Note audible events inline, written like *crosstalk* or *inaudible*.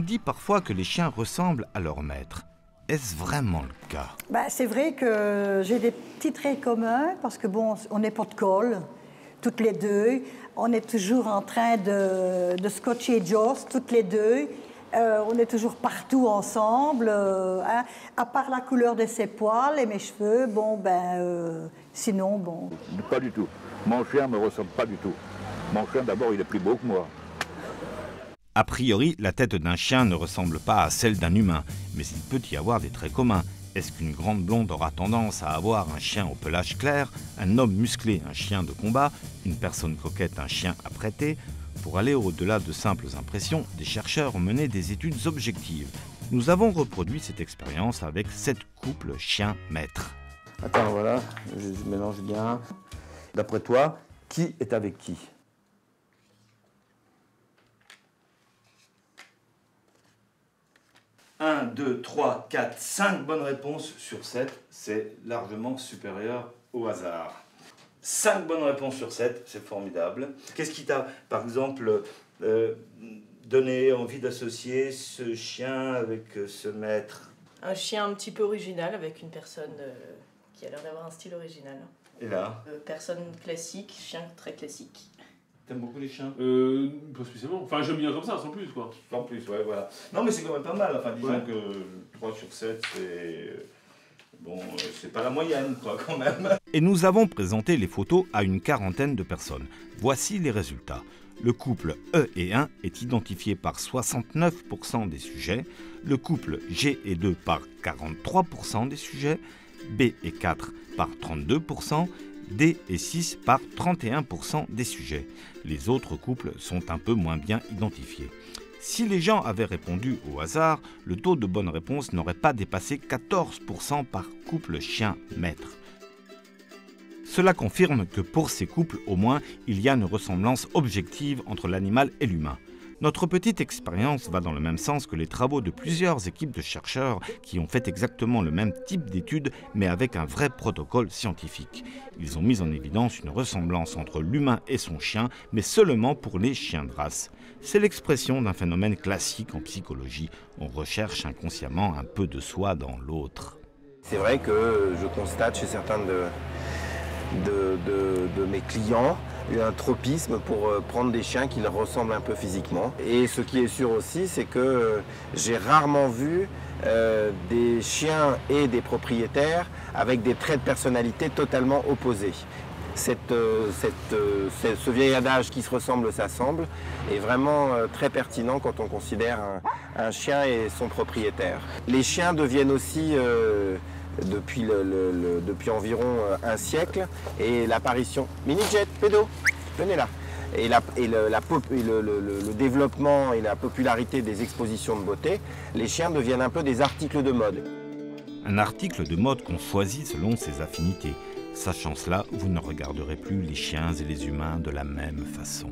dit parfois que les chiens ressemblent à leur maître. Est-ce vraiment le cas? Bah, C'est vrai que j'ai des petits traits communs parce que bon, on n'est pas de colle, toutes les deux. On est toujours en train de, de scotcher Joss, toutes les deux. Euh, on est toujours partout ensemble, euh, hein. à part la couleur de ses poils et mes cheveux. Bon, ben, euh, sinon, bon. Pas du tout. Mon chien ne me ressemble pas du tout. Mon chien, d'abord, il est plus beau que moi. A priori, la tête d'un chien ne ressemble pas à celle d'un humain, mais il peut y avoir des traits communs. Est-ce qu'une grande blonde aura tendance à avoir un chien au pelage clair, un homme musclé un chien de combat, une personne coquette un chien prêter Pour aller au-delà de simples impressions, des chercheurs ont mené des études objectives. Nous avons reproduit cette expérience avec sept couples chiens-maîtres. Attends, voilà, je mélange bien. D'après toi, qui est avec qui? 2, 3, 4, 5 bonnes réponses sur 7, c'est largement supérieur au hasard. 5 bonnes réponses sur 7, c'est formidable. Qu'est-ce qui t'a, par exemple, euh, donné envie d'associer ce chien avec euh, ce maître? Un chien un petit peu original avec une personne euh, qui a l'air d'avoir un style original. Et là? Personne classique, chien très classique. T'aimes beaucoup les chiens? Euh, pas spécialement. Enfin, j'aime bien comme ça, sans plus, quoi. En plus, ouais, voilà. Non, mais c'est quand même pas mal. Enfin, disons que 3 sur 7, c'est. Bon, euh, c'est pas la moyenne, quoi, quand même. *laughs* Et nous avons présenté les photos à une quarantaine de personnes. Voici les résultats. Le couple E et 1 est identifié par 69% des sujets, le couple G et 2 par 43% des sujets, B et 4 par 32%, D et 6 par 31% des sujets. Les autres couples sont un peu moins bien identifiés. Si les gens avaient répondu au hasard, le taux de bonne réponse n'aurait pas dépassé 14% par couple chien-maître. Cela confirme que pour ces couples au moins, il y a une ressemblance objective entre l'animal et l'humain. Notre petite expérience va dans le même sens que les travaux de plusieurs équipes de chercheurs qui ont fait exactement le même type d'études mais avec un vrai protocole scientifique. Ils ont mis en évidence une ressemblance entre l'humain et son chien, mais seulement pour les chiens de race. C'est l'expression d'un phénomène classique en psychologie. On recherche inconsciemment un peu de soi dans l'autre. C'est vrai que je constate chez certains de, de, mes clients un tropisme pour euh, prendre des chiens qui leur ressemblent un peu physiquement. Et ce qui est sûr aussi, c'est que euh, j'ai rarement vu euh, des chiens et des propriétaires avec des traits de personnalité totalement opposés. Cette, ce vieil adage qui se ressemble s'assemble est vraiment très pertinent quand on considère un, chien et son propriétaire. Les chiens deviennent aussi depuis, environ euh, un siècle et l'apparition. Mini-jet, pédo, venez là. Et, la, et, le, le, développement et la popularité des expositions de beauté, les chiens deviennent un peu des articles de mode. Un article de mode qu'on choisit selon ses affinités. Sachant cela, vous ne regarderez plus les chiens et les humains de la même façon.